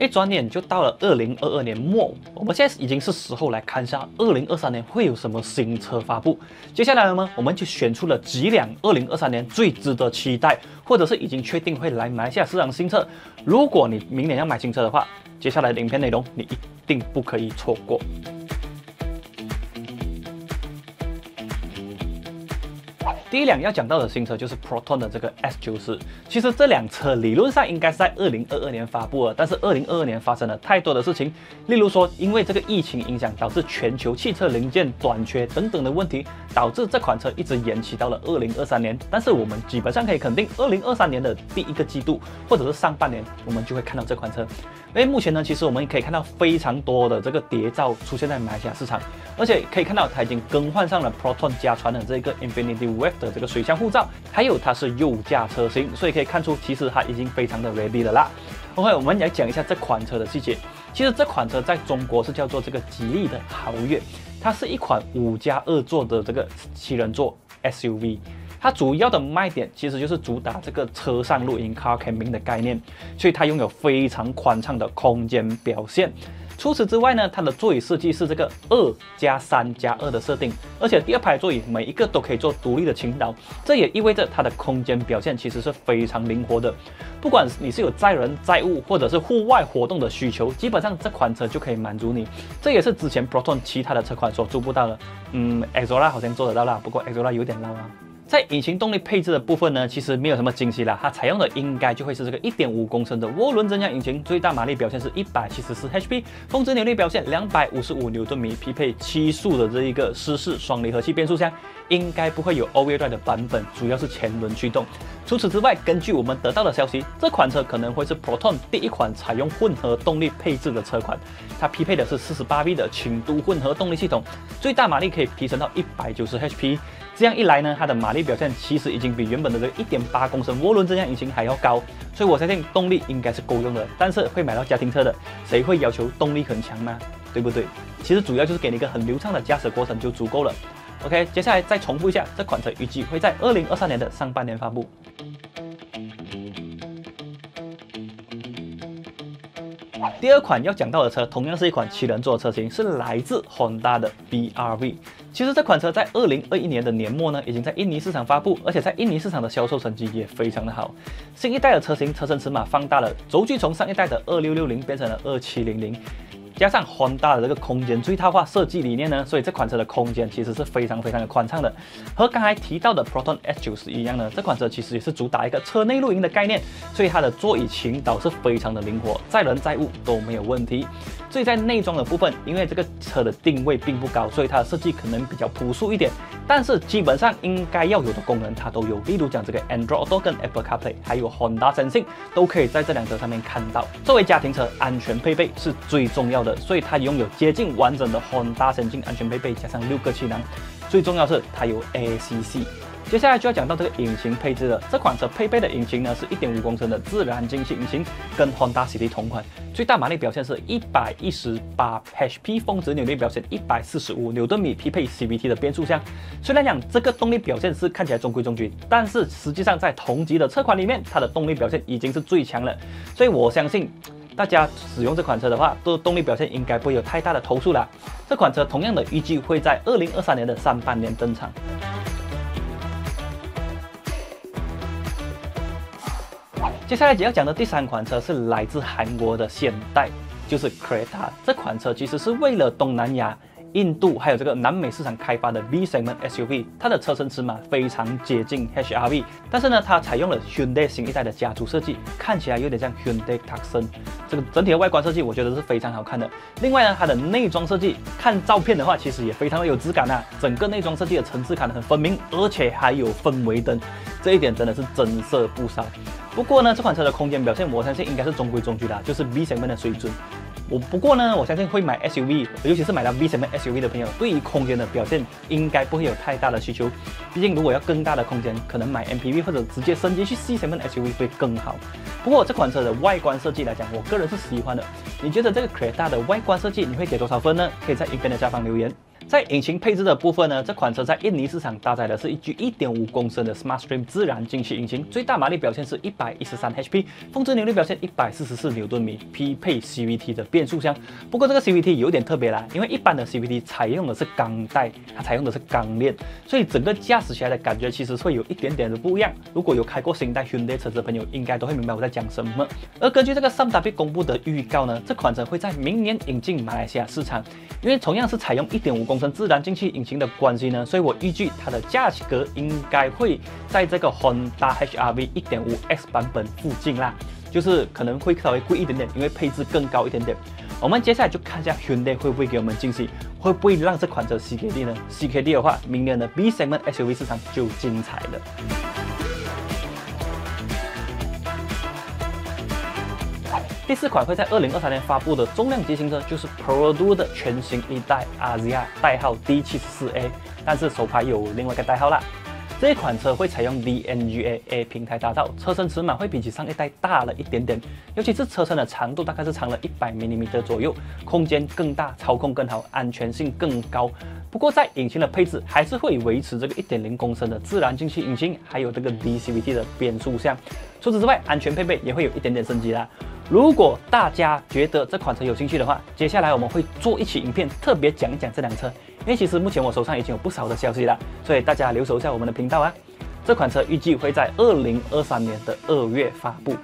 一转眼就到了二零二二年末，我们现在已经是时候来看一下二零二三年会有什么新车发布。接下来呢，我们就选出了几辆二零二三年最值得期待，或者是已经确定会来马来西亚市场新车。如果你明年要买新车的话，接下来的影片内容你一定不可以错过。第一辆要讲到的新车就是 Proton 的这个 S 九四。其实这辆车理论上应该是在二零二二年发布了，但是二零二二年发生了太多的事情，例如说因为这个疫情影响，导致全球汽车零件短缺等等的问题，导致这款车一直延期到了二零二三年。但是我们基本上可以肯定，二零二三年的第一个季度或者是上半年，我们就会看到这款车。因为目前呢，其实我们可以看到非常多的这个谍照出现在马来西亚市场，而且可以看到它已经更换上了 Proton 家传的这个 Infinity Wave 的这个水箱护罩，还有它是右驾车型，所以可以看出其实它已经非常的 ready 了啦。OK，我们来讲一下这款车的细节。其实这款车在中国是叫做这个吉利的豪越，它是一款五加二座的这个七人座 SUV。它主要的卖点其实就是主打这个车上露营 car camping 的概念，所以它拥有非常宽敞的空间表现。除此之外呢，它的座椅设计是这个二加三加二的设定，而且第二排座椅每一个都可以做独立的倾倒，这也意味着它的空间表现其实是非常灵活的。不管你是有载人载物或者是户外活动的需求，基本上这款车就可以满足你。这也是之前 Proton 其他的车款所做不到的。嗯，Exora 好像做得到啦，不过 Exora 有点老啊。在引擎动力配置的部分呢，其实没有什么惊喜啦。它采用的应该就会是这个1.5公升的涡轮增压引擎，最大马力表现是174 HP，峰值扭力表现255牛顿米，匹配七速的这一个湿式双离合器变速箱，应该不会有 All-Wheel Drive 的版本，主要是前轮驱动。除此之外，根据我们得到的消息，这款车可能会是 Proton 第一款采用混合动力配置的车款，它匹配的是 48V 的轻度混合动力系统，最大马力可以提升到190 HP。这样一来呢，它的马力表现其实已经比原本的这个一点八公升涡轮增压引擎还要高，所以我相信动力应该是够用的。但是会买到家庭车的，谁会要求动力很强呢？对不对？其实主要就是给你一个很流畅的驾驶过程就足够了。OK，接下来再重复一下，这款车预计会在二零二三年的上半年发布。第二款要讲到的车，同样是一款七人座车型，是来自 Honda 的 BRV。其实这款车在二零二一年的年末呢，已经在印尼市场发布，而且在印尼市场的销售成绩也非常的好。新一代的车型车身尺码放大了，轴距从上一代的二六六零变成了二七零零。加上 Honda 的这个空间最大化设计理念呢，所以这款车的空间其实是非常非常的宽敞的。和刚才提到的 Proton S90 一样呢，这款车其实也是主打一个车内露营的概念，所以它的座椅倾倒是非常的灵活，载人载物都没有问题。所以在内装的部分，因为这个车的定位并不高，所以它的设计可能比较朴素一点，但是基本上应该要有的功能它都有，例如讲这个 Android Auto 跟 Apple CarPlay，还有 Honda Sensing 都可以在这辆车上面看到。作为家庭车，安全配备是最重要的。所以它拥有接近完整的 Honda 先进安全配备，加上六个气囊，最重要是它有 ACC。接下来就要讲到这个引擎配置了。这款车配备的引擎呢是1.5公升的自然进气引擎，跟 Honda City 同款，最大马力表现是118 HP，峰值扭力表现145牛顿米，匹配 CVT 的变速箱。虽然讲这个动力表现是看起来中规中矩，但是实际上在同级的车款里面，它的动力表现已经是最强了。所以我相信。大家使用这款车的话，都动力表现应该不会有太大的投诉了。这款车同样的预计会在二零二三年的上半年登场。接下来要讲的第三款车是来自韩国的现代，就是 Creta。这款车其实是为了东南亚。印度还有这个南美市场开发的 B segment SUV，它的车身尺码非常接近 HRV，但是呢，它采用了 Hyundai 新一代的家族设计，看起来有点像 Hyundai Tucson。这个整体的外观设计，我觉得是非常好看的。另外呢，它的内装设计，看照片的话，其实也非常的有质感啊。整个内装设计的层次感很分明，而且还有氛围灯，这一点真的是增色不少。不过呢，这款车的空间表现，我相信应该是中规中矩的，就是 B segment 的水准。我不过呢，我相信会买 SUV，尤其是买到 V 什么 SUV 的朋友，对于空间的表现应该不会有太大的需求。毕竟如果要更大的空间，可能买 MPV 或者直接升级去 C 什么 SUV 会更好。不过这款车的外观设计来讲，我个人是喜欢的。你觉得这个 Creta 的外观设计你会给多少分呢？可以在影片的下方留言。在引擎配置的部分呢，这款车在印尼市场搭载的是一具1.5公升的 SmartStream 自然进气引擎，最大马力表现是113 HP，峰值扭力表现144牛顿米，匹配 CVT 的变速箱。不过这个 CVT 有点特别啦，因为一般的 CVT 采用的是钢带，它采用的是钢链，所以整个驾驶起来的感觉其实会有一点点的不一样。如果有开过新一代 Hyundai 车子的朋友，应该都会明白我在讲什么。而根据这个 3W 公布的预告呢，这款车会在明年引进马来西亚市场，因为同样是采用1.5工程自然进气引擎的关系呢，所以我预计它的价格应该会在这个 Honda HR-V 1.5X 版本附近啦，就是可能会稍微贵一点点，因为配置更高一点点。我们接下来就看一下 Hyundai 会不会给我们惊喜，会不会让这款车 CKD 呢？CKD 的话，明年的 B segment SUV 市场就精彩了。第四款会在二零二三年发布的重量级新车就是 PRODU 的全新一代 RZR，代号 D74A，但是手牌有另外一个代号啦。这一款车会采用 DNGA A 平台打造，车身尺码会比起上一代大了一点点，尤其是车身的长度大概是长了一百 m m 左右，空间更大，操控更好，安全性更高。不过在引擎的配置还是会维持这个一点零公升的自然进气引擎，还有这个 DCVT 的变速箱。除此之外，安全配备也会有一点点升级啦。如果大家觉得这款车有兴趣的话，接下来我们会做一期影片，特别讲一讲这辆车。因为其实目前我手上已经有不少的消息了，所以大家留守一下我们的频道啊。这款车预计会在二零二三年的二月发布。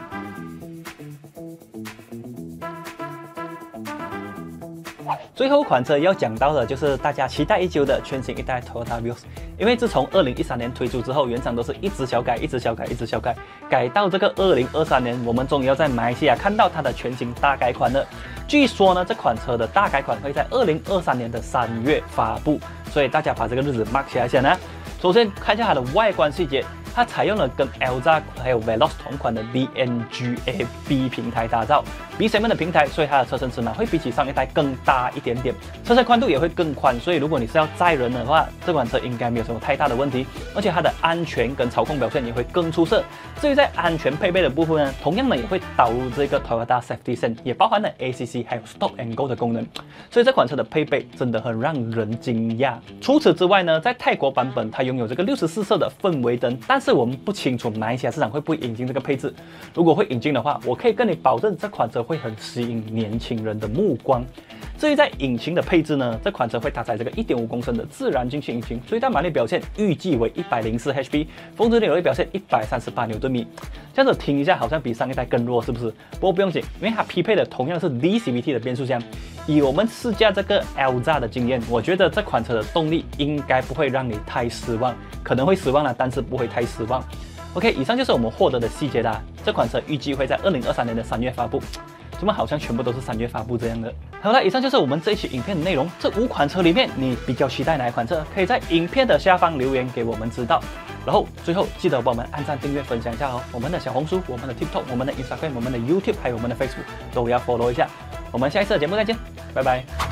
最后款车要讲到的就是大家期待已久的全新一代 Toyota Vios。因为自从二零一三年推出之后，原厂都是一直小改，一直小改，一直小改，改到这个二零二三年，我们终于要在马来西亚看到它的全新大改款了。据说呢，这款车的大改款会在二零二三年的三月发布，所以大家把这个日子 mark 起来先呢。首先看一下它的外观细节。它采用了跟 l z a 还有 Veloz 同款的 DNGA B 平台打造，B 前面的平台，所以它的车身尺码会比起上一代更大一点点，车身宽度也会更宽，所以如果你是要载人的话，这款车应该没有什么太大的问题，而且它的安全跟操控表现也会更出色。至于在安全配备的部分呢，同样呢也会导入这个 Toyota Safety Sense，也包含了 ACC 还有 Stop and Go 的功能，所以这款车的配备真的很让人惊讶。除此之外呢，在泰国版本它拥有这个六十四色的氛围灯，但是我们不清楚马来西亚市场会不会引进这个配置。如果会引进的话，我可以跟你保证，这款车会很吸引年轻人的目光。至于在引擎的配置呢，这款车会搭载这个1.5公升的自然进气引擎，最大马力表现预计为104 HP，峰值扭力表现138牛顿米。这样子听一下，好像比上一代更弱，是不是？不过不用紧，因为它匹配的同样是 DCVT 的变速箱。以我们试驾这个 L 叉的经验，我觉得这款车的动力应该不会让你太失望。可能会失望了，但是不会太失望。OK，以上就是我们获得的细节啦。这款车预计会在二零二三年的三月发布，怎么好像全部都是三月发布这样的？好了，以上就是我们这一期影片的内容。这五款车里面，你比较期待哪一款车？可以在影片的下方留言给我们知道。然后最后记得帮我们按赞、订阅、分享一下哦。我们的小红书、我们的 TikTok、我们的 Instagram、我们的 YouTube 还有我们的 Facebook 都要 follow 一下。我们下一次的节目再见，拜拜。